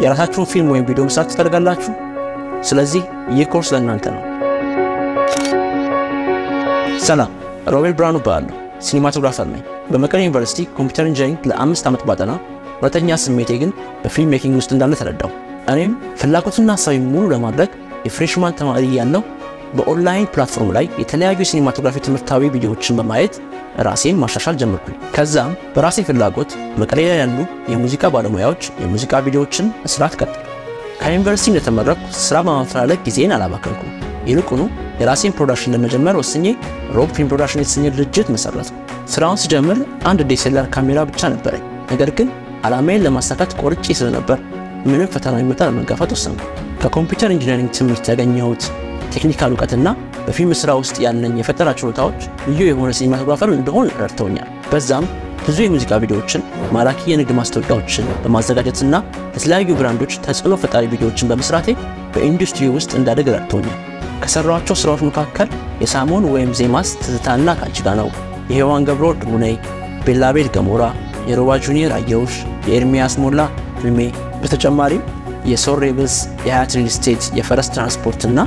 የራሳችሁን ፊልም ወይም ቪዲዮ መስራት ትፈልጋላችሁ? ስለዚህ ይህ ኮርስ ለእናንተ ነው። ሰላም፣ ሮቤል ብርሃኑ እባላለሁ። cinematographer ነኝ። በመቀሌ ዩኒቨርሲቲ computer engineering ለአምስት ዓመት ባጠናም ሁለተኛ ስሜቴ ግን በ film making ውስጥ እንዳለ ተረዳሁ። እኔም ፍላጎትና ሀሳቤን ሙሉ ለማድረግ የ freshman ተማሪ እያለሁ በ online platform ላይ የተለያዩ የ cinematography ትምህርታዊ ቪዲዮዎችን በማየት ራሴን ማሻሻል ጀመርኩኝ። ከዛም በራሴ ፍላጎት መቀሌ ላይ ያሉ የሙዚቃ ባለሙያዎች የሙዚቃ ቪዲዮዎችን መስራት ቀጠልኩ። ከዩኒቨርሲቲ እንደተመረቅኩ ስራ በማፈላለግ ጊዜን አላባከንኩም። ይልቁኑ የራሴን production ለመጀመር ወስኜ ሮብ ፊልም ፕሮዳክሽን የተሰኘ ድርጅት መሰረትኩ። ስራውን ስጀምር አንድ DSLR ካሜራ ብቻ ነበረኝ። ነገር ግን ዓላማዬን ለማሳካት ቆርጬ ስለነበር ምንም ፈተና የሚመጣ ለመጋፋት ወሰንኩ። ከ computer engineering ትምህርት ያገኘሁት technical እውቀትና በፊልም ስራ ውስጥ ያለኝ የፈጠራ ችሎታዎች ልዩ የሆነ cinematographer እንድሆን ረድተውኛል። በዛም ብዙ የሙዚቃ ቪዲዮዎችን፣ ማራኪ የንግድ ማስታወቂያዎችን በማዘጋጀትና ለተለያዩ ብራንዶች ተጽዕኖ ፈጣሪ ቪዲዮዎችን በመስራቴ በኢንዱስትሪ ውስጥ እንዳድግ ረድተውኛል። ከሰራኋቸው ስራዎች መካከል የሳሞን ወይም ዜማስ ትዝታና ካንቺ ጋር ነው፣ የሔዋን ወልድ ቡነይ፣ ቤላቤል ገሞራ፣ የሮባ ጁኒየር አየውሽ፣ የኤርሚያስ ሞላ ህልሜ፣ በተጨማሪም የሶል ሬብልስ፣ የሀያት ሪል ስቴት፣ የፈረስ ትራንስፖርት እና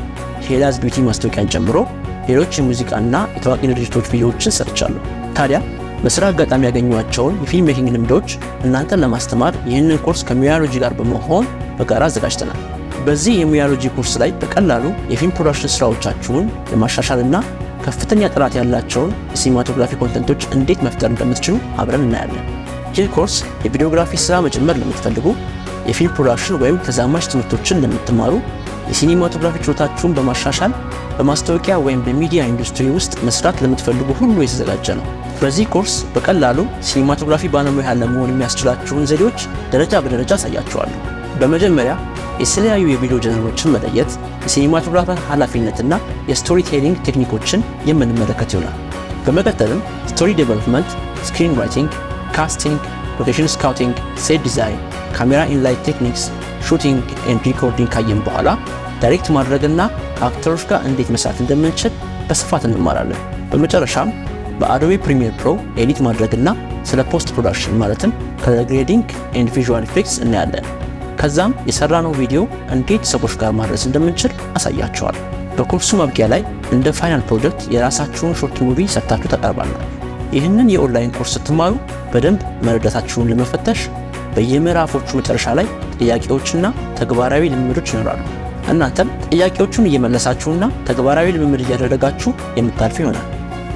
ሄላዝ ቢዩቲ ማስታወቂያን ጨምሮ ሌሎች የሙዚቃና የታዋቂ ድርጅቶች ቪዲዮዎችን ሰርቻለሁ። ታዲያ በስራ አጋጣሚ ያገኘኋቸውን የ film making ልምዶች እናንተን ለማስተማር ይህንን ኮርስ ከሙያሎጂ ጋር በመሆን በጋራ አዘጋጅተናል። በዚህ የሙያሎጂ ኮርስ ላይ በቀላሉ የ film production ስራዎቻችሁን ለማሻሻልና ከፍተኛ ጥራት ያላቸውን የ cinematography ኮንተንቶች እንዴት መፍጠር እንደምትችሉ አብረን እናያለን። ይህ ኮርስ የ videography ስራ መጀመር ለምትፈልጉ፣ የ film production ወይም ተዛማጅ ትምህርቶችን ለምትማሩ፣ የ cinematography ችሎታችሁን በማሻሻል በማስታወቂያ ወይም በሚዲያ ኢንዱስትሪ ውስጥ መስራት ለምትፈልጉ ሁሉ የተዘጋጀ ነው። በዚህ ኮርስ በቀላሉ cinematography ባለሙያ ለመሆን የሚያስችላችሁን ዘዴዎች ደረጃ በደረጃ አሳያችኋለሁ። በመጀመሪያ የተለያዩ የቪዲዮ ጀነሮችን መለየት፣ የ cinematographer ኃላፊነትና የ storytelling ቴክኒኮችን የምንመለከት ይሆናል። በመቀጠልም story development፣ screenwriting፣ casting፣ location scouting፣ set design፣ camera and light techniques፣ shooting and recording ካየን በኋላ direct ማድረግና ከአክተሮች ጋር እንዴት መስራት እንደምንችል በስፋት እንማራለን። በመጨረሻም በ Adobe Premiere Pro edit ማድረግና ስለ post production ማለትም color grading and visual effects እናያለን። ከዛም የሰራነው ቪዲዮ እንዴት ሰዎች ጋር ማድረስ እንደምንችል አሳያችኋለሁ። በኮርሱ ማብቂያ ላይ እንደ final project የራሳችሁን short movie ሰርታችሁ ታቀርባላችሁ። ይህንን የኦንላይን ኮርስ ስትማሩ በደንብ መረዳታችሁን ለመፈተሽ በየምዕራፎቹ መጨረሻ ላይ ጥያቄዎችና ተግባራዊ ልምምዶች ይኖራሉ። እናንተም ጥያቄዎቹን እየመለሳችሁና ተግባራዊ ልምምድ እያደረጋችሁ የምታልፉ ይሆናል።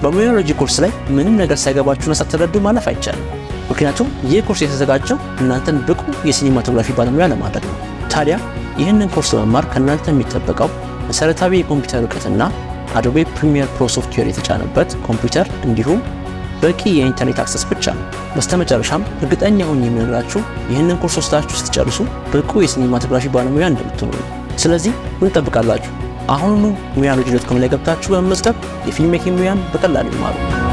በሙያሎጂ ኮርስ ላይ ምንም ነገር ሳይገባችሁና ሳትረዱ ማለፍ አይቻልም። ምክንያቱም ይህ ኮርስ የተዘጋጀው እናንተን ብቁ የ cinematography ባለሙያ ለማድረግ ነው። ታዲያ ይህንን ኮርስ በመማር ከእናንተ የሚጠበቀው መሰረታዊ የኮምፒውተር እውቀትና Adobe Premiere Pro software የተጫነበት ኮምፒውተር እንዲሁም በቂ የኢንተርኔት access ብቻ ነው። በስተመጨረሻም እርግጠኛ ሆኜ የምነግራችሁ ይህንን ኮርስ ወስዳችሁ ስትጨርሱ ብቁ የ cinematography ባለሙያ እንደምትሆኑ ስለዚህ ምን ትጠብቃላችሁ? አሁኑኑ ሙያሎጂ dot com ላይ ገብታችሁ በመመዝገብ የ film making ሙያን በቀላሉ ይማሩ።